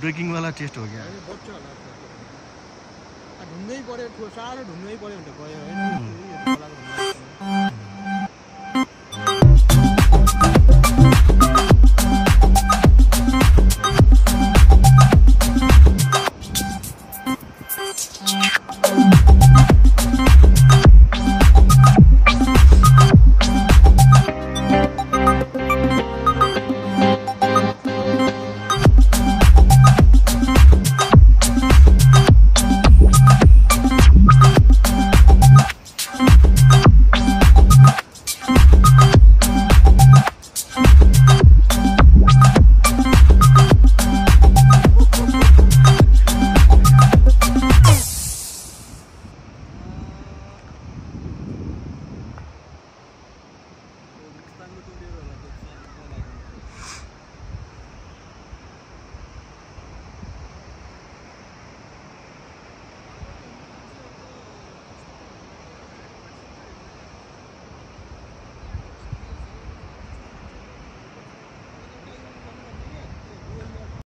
Breaking वाला test हो क्या? ढुङ्गै पऱ्यो साह्रो ढुङ्गै पऱ्यो भने त गयो होइन?